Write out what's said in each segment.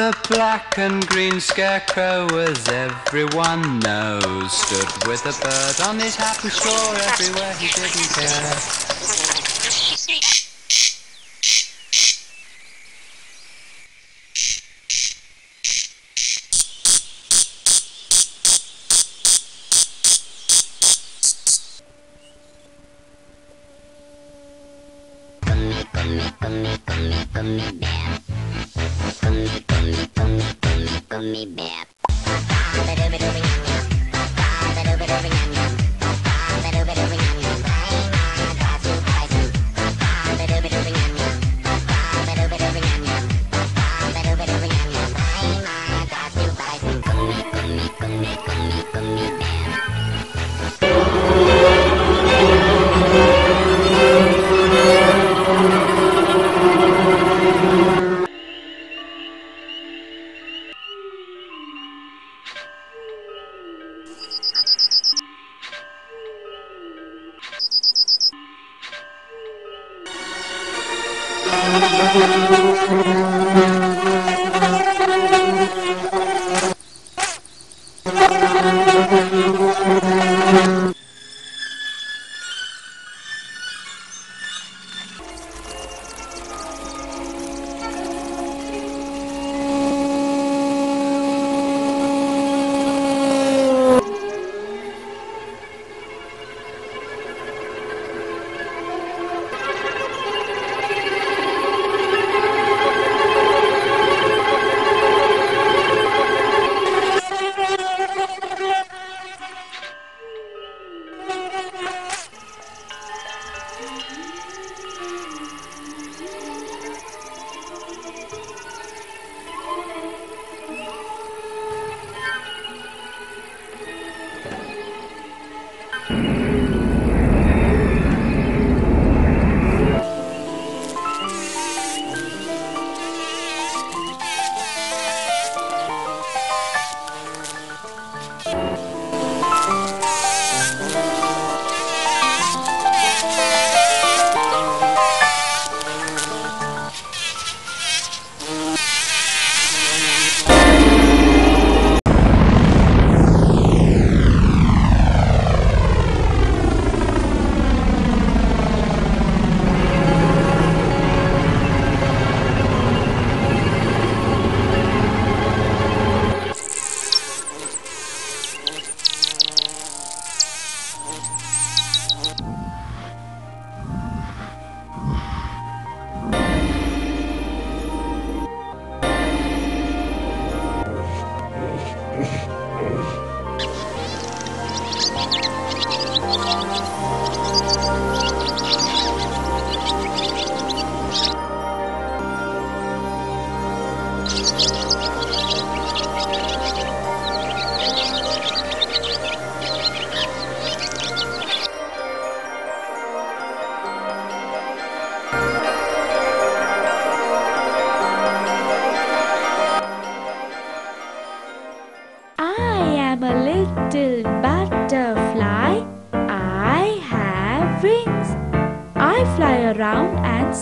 The black and green scarecrow, as everyone knows, stood with a bird on his happy straw everywhere he didn't care. Gummy bear.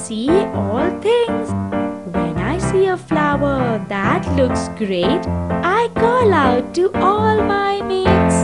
See all things. When I see a flower that looks great, I call out to all my mates.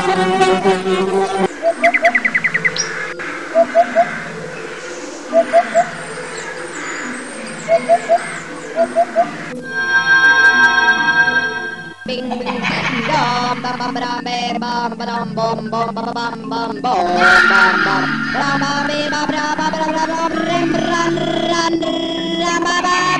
Bing bing dom bam bam bam bam bam bom bom bam bam bam bom bam bam bam bam bam bam bam bam bam bam bam bam bam bam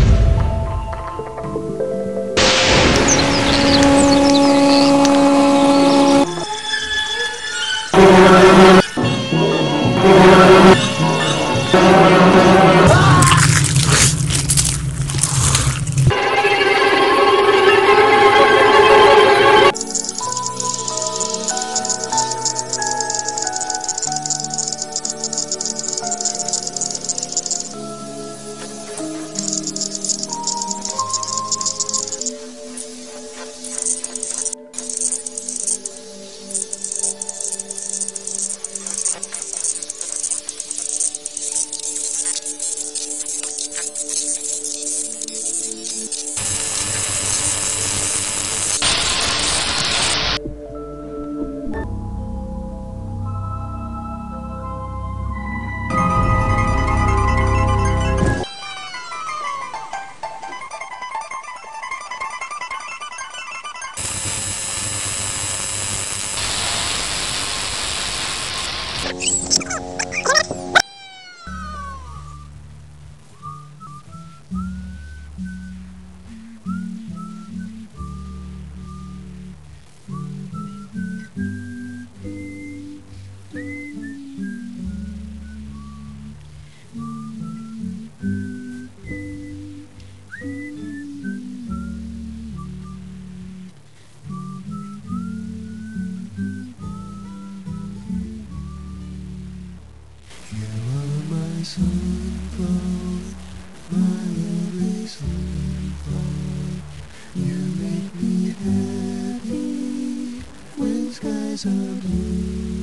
of blue.